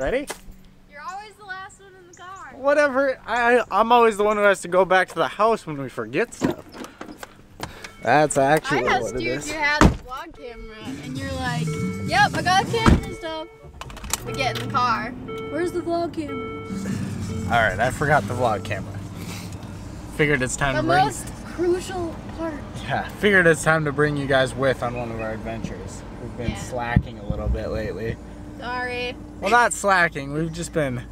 Ready? You're always the last one in the car. Whatever. I I'm always the one who has to go back to the house when we forget stuff. That's I actually what asked it you if you had a vlog camera, and you're like, "Yep, I got a camera and stuff." We get in the car. Where's the vlog camera? All right, I forgot the vlog camera. Figured it's time The to bring. The most crucial part. Yeah, figured it's time to bring you guys with on one of our adventures. We've been Yeah. slacking a little bit lately. Sorry. Well, not slacking. We've just been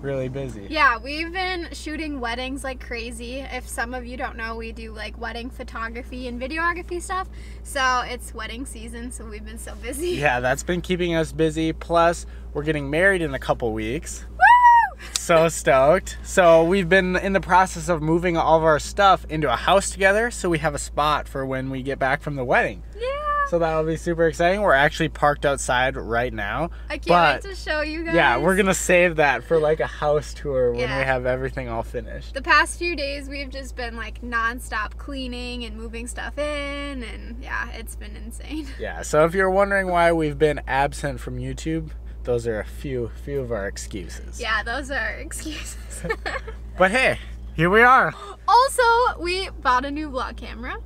really busy. Yeah, we've been shooting weddings like crazy. If some of you don't know, we do like wedding photography and videography stuff. So it's wedding season, so we've been so busy. Yeah, that's been keeping us busy. Plus, we're getting married in a couple weeks. Woo! So stoked. So, we've been in the process of moving all of our stuff into a house together so we have a spot for when we get back from the wedding. Yeah. So, that'll be super exciting. We're actually parked outside right now. I can't but- wait to show you guys. Yeah, we're gonna save that for like a house tour when Yeah. we have everything all finished. The past few days, we've just been like nonstop cleaning and moving stuff in, and yeah, it's been insane. Yeah, so if you're wondering why we've been absent from YouTube, those are a few few of our excuses. Yeah, those are excuses. But hey, here we are. also, we bought a new vlog camera.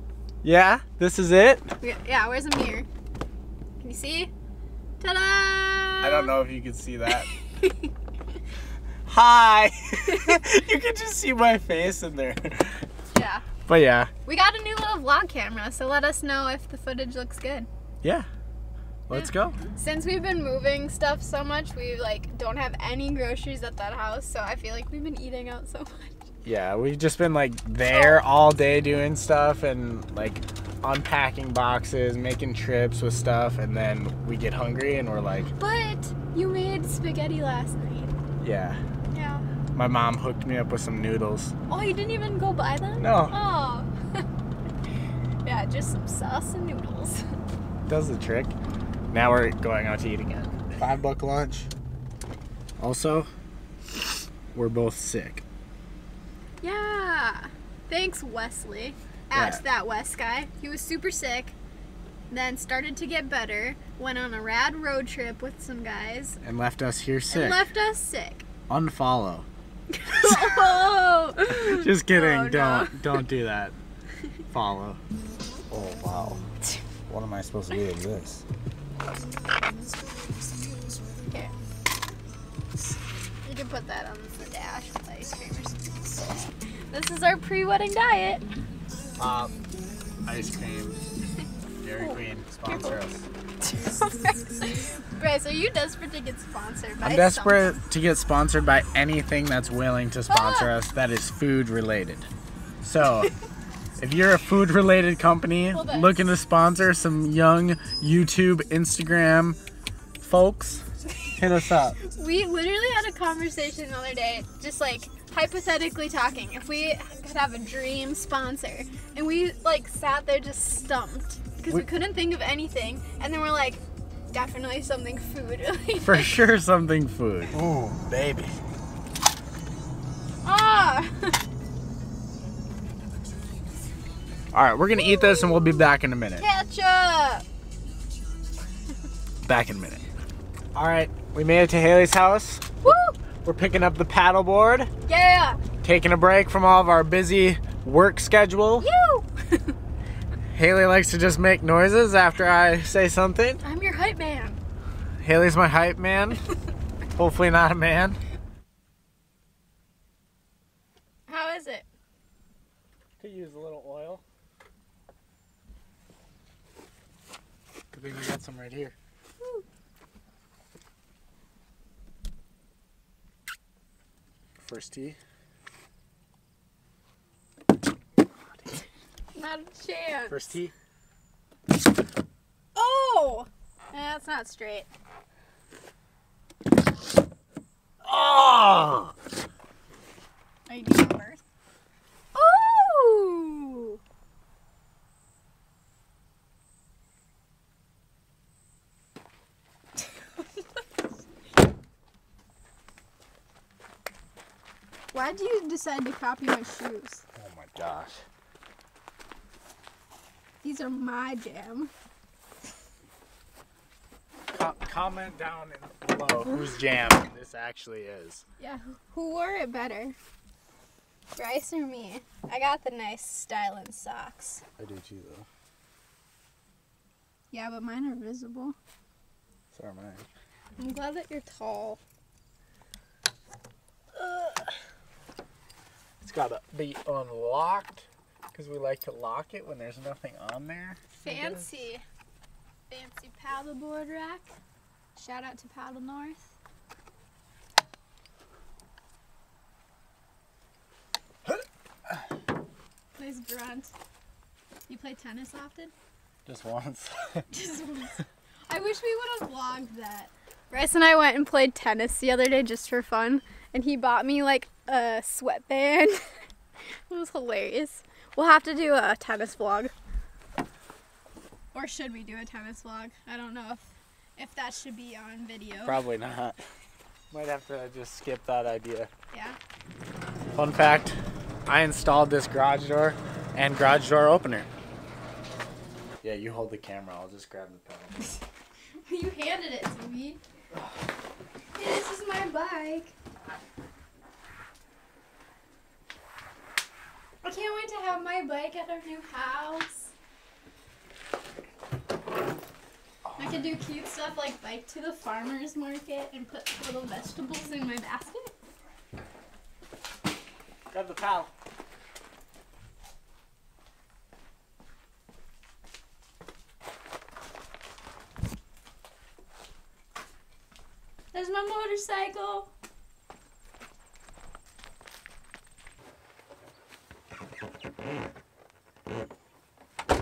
Yeah, this is it. Yeah, where's a mirror? Can you see? Ta-da! I don't know if you can see that. Hi. you can just see my face in there. yeah. But yeah, We got a new little vlog camera, so let us know if the footage looks good. yeah. Let's go. Since we've been moving stuff so much, we like don't have any groceries at that house, so I feel like we've been eating out so much. Yeah, we've just been like there all day doing stuff and like unpacking boxes, making trips with stuff, and then we get hungry and we're like, But you made spaghetti last night. yeah. Yeah. My mom hooked me up with some noodles. Oh, you didn't even go buy them? No. Oh. yeah, just some sauce and noodles. Does the trick. Now we're going out to eat again. Five buck lunch. Also, we're both sick. Yeah. Thanks, Wesley. At Yeah. that West guy. He was super sick. Then started to get better. Went on a rad road trip with some guys. And left us here sick. And left us sick. Unfollow. oh! Just kidding. Oh, don't don't do that. Follow. Oh wow. What am I supposed to do with this? Here. You can put that on the dash with ice cream or something. This is our pre-wedding diet. Pop. Ice cream. Dairy Queen. Sponsor us. Bryce, are you desperate to get sponsored by I'm desperate to get sponsored by anything that's willing to sponsor Ah. us that is food related. So, if you're a food related company looking to sponsor some young YouTube, Instagram folks, hit us up. We literally had a conversation the other day, just like hypothetically talking. If we could have a dream sponsor, and we like sat there just stumped because we, We- couldn't think of anything, and then we're like, definitely something food. For sure, something food. Ooh, baby. ah! All right, we're gonna eat this and we'll be back in a minute. Ketchup! Back in a minute. All right, we made it to Hailey's house. Woo! We're picking up the paddleboard, Yeah! taking a break from all of our busy work schedule. You! Hailey likes to just make noises after I say something. I'm your hype man. Hailey's my hype man. Hopefully not a man. How is it? Could use a little oil. Good thing we got some right here. First tee. Not a chance. First tee. Oh! That's not straight. Oh! Are you doing first? Ooh! Why did to copy my shoes? Oh my gosh. These are my jam. Co- comment down below whose jam this actually is. Yeah, who wore it better? Bryce or me? I got the nice styling socks. I do too, though. Yeah, but mine are visible. So are mine. I'm glad that you're tall. It's got to be unlocked because we like to lock it when there's nothing on there. Fancy. Fancy paddleboard rack. Shout out to Paddle North. nice grunt. You play tennis often? Just once. Just once. I wish we would have vlogged that. Bryce and I went and played tennis the other day just for fun, and he bought me like a sweatband. it was hilarious. We'll have to do a tennis vlog. Or should we do a tennis vlog? I don't know if if that should be on video. Probably not. Might have to just skip that idea. Yeah. Fun fact I installed this garage door and garage door opener. Yeah, you hold the camera. I'll just grab the pedal. You handed it to me. Hey, this is my bike. Can't wait to have my bike at our new house. I can do cute stuff like bike to the farmer's market and put little vegetables in my basket. Grab the paddle. There's my motorcycle.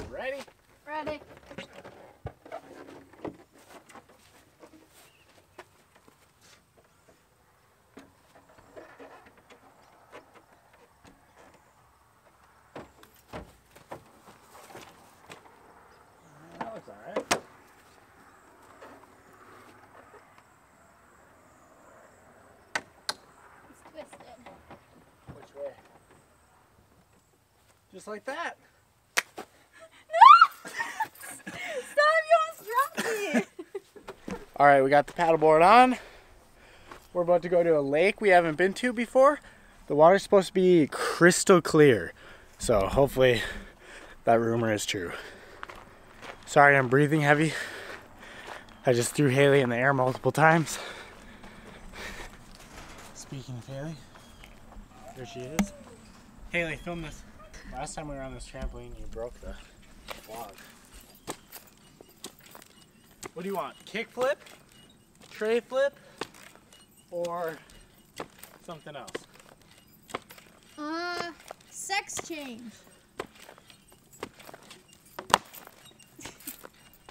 Ready? Ready. That looks alright. It's twisted. Which way? Just like that. Stop! You almost dropped me. All right, we got the paddleboard on. We're about to go to a lake we haven't been to before. The water's supposed to be crystal clear. So hopefully that rumor is true. Sorry, I'm breathing heavy. I just threw Hailey in the air multiple times. Speaking of Hailey, there she is. Hailey, film this. Last time we were on this trampoline, you broke the vlog. What do you want? Kick flip? Tray flip? Or something else? Uh, sex change.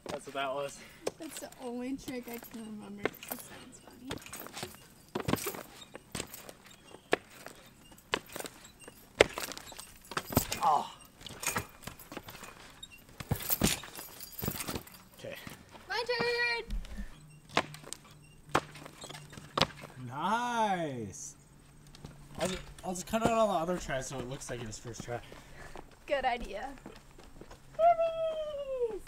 That's what that was. That's the only trick I can remember. 'cause It sounds funny. Oh. Okay. My turn. Nice. I'll just, I'll just cut out all the other tries so it looks like it was first try. Good idea. Babies.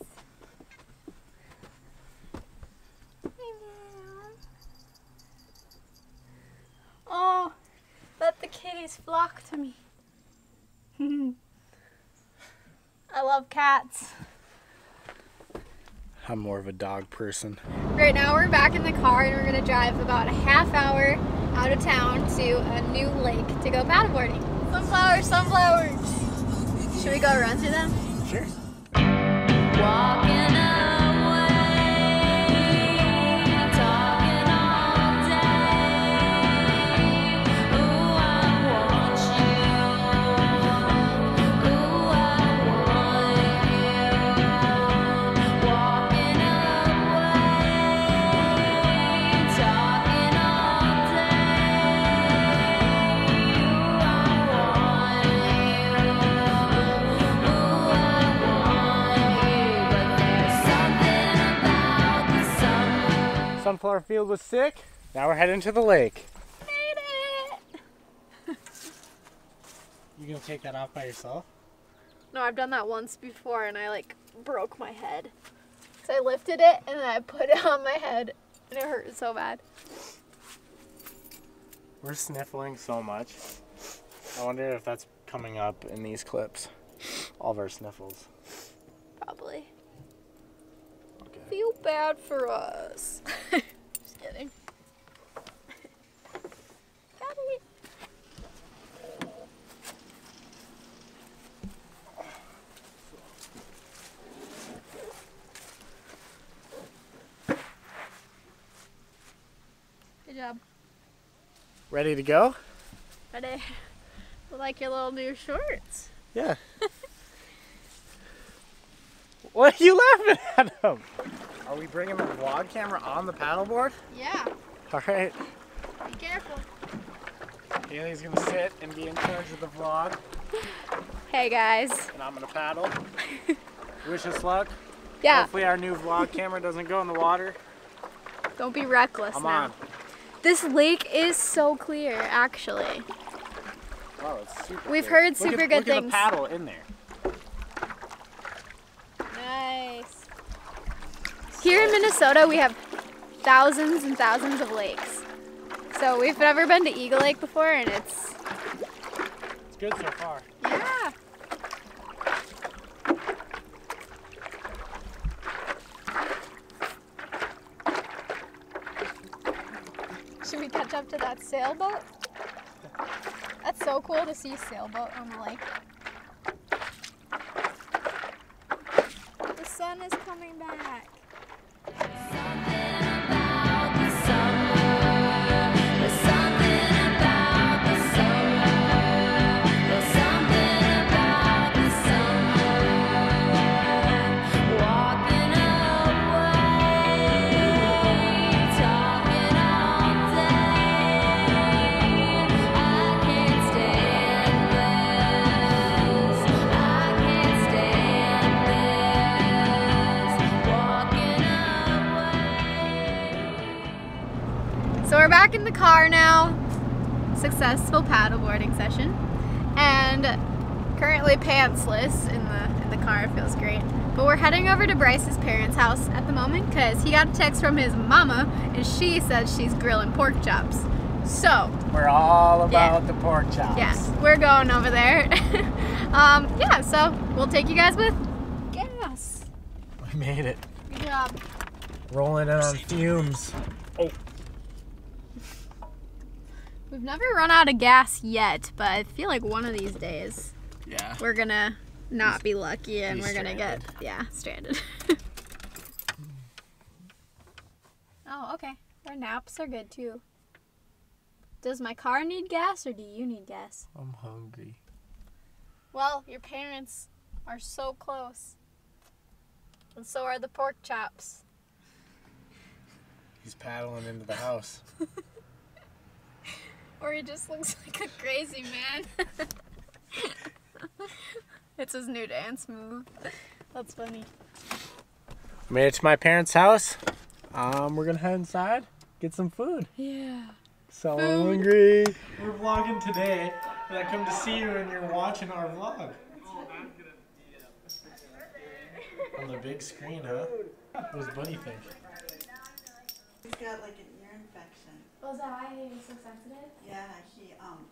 Oh, let the kitties flock to me. I love cats. I'm more of a dog person. Right now we're back in the car and we're gonna drive about a half hour out of town to a new lake to go paddleboarding. Sunflowers, sunflowers. Should we go run through them? Sure. Walking sun. Field was sick. Now we're heading to the lake. Made it! You gonna take that off by yourself? No, I've done that once before and I like broke my head. So I lifted it and then I put it on my head and it hurt so bad. We're sniffling so much. I wonder if that's coming up in these clips. All of our sniffles. Probably. Okay. Feel bad for us. Just kidding. Got it. Good job. Ready to go? Ready? like your little new shorts. Yeah. what are you laughing at him? Are we bringing the vlog camera on the paddleboard? Yeah. All right. Be careful. Hailey's gonna sit and be in charge of the vlog, Hey guys. and I'm gonna paddle. Wish us luck. Yeah. Hopefully our new vlog camera doesn't go in the water. Don't be reckless I'm now. on. This lake is so clear, actually. Wow, it's super We've clear. heard Look super at, good look At things. the paddle in there. Nice. Here in Minnesota, we have thousands and thousands of lakes. So we've never been to Eagle Lake before, and it's It's good so far. yeah. Catch up to that sailboat? That's so cool to see sailboat on the lake. The sun is coming back. Back in the car now. Successful paddleboarding session, and currently pantsless in the in the car. It feels great. But we're heading over to Bryce's parents' house at the moment because he got a text from his mama, and she says she's grilling pork chops. So We're all about the pork chops. yes, we're going over there. um, yeah, so we'll take you guys with gas. We made it. Good job. Rolling in on fumes. We've never run out of gas yet, but I feel like one of these days Yeah. we're gonna not be lucky and we're gonna get yeah stranded. oh, okay. Our naps are good too. Does my car need gas or do you need gas? I'm hungry. Well, your parents are so close, and so are the pork chops. He's paddling into the house. Or he just looks like a crazy man. it's his new dance move. That's funny. Made it to my parents' house. Um, we're gonna head inside, get some food. Yeah. So Food. hungry. We're vlogging today, and I come to see you and you're watching our vlog. On the big screen, huh? What does Buddy think? He's got like an ear infection. Was that why he was so sensitive? Yeah, he um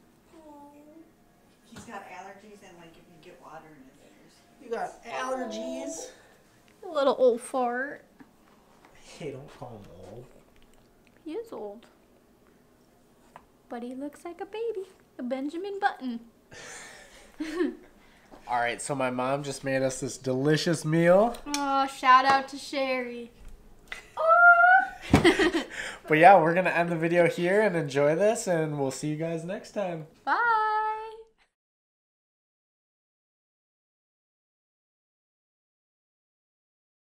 he's got allergies and like if you get water in his ears. You got allergies. A little old fart. Hey, don't call him old. He is old. But he looks like a baby. A Benjamin Button. All right, so my mom just made us this delicious meal. Oh, shout out to Sherry. But yeah, we're gonna end the video here and enjoy this, and we'll see you guys next time. Bye.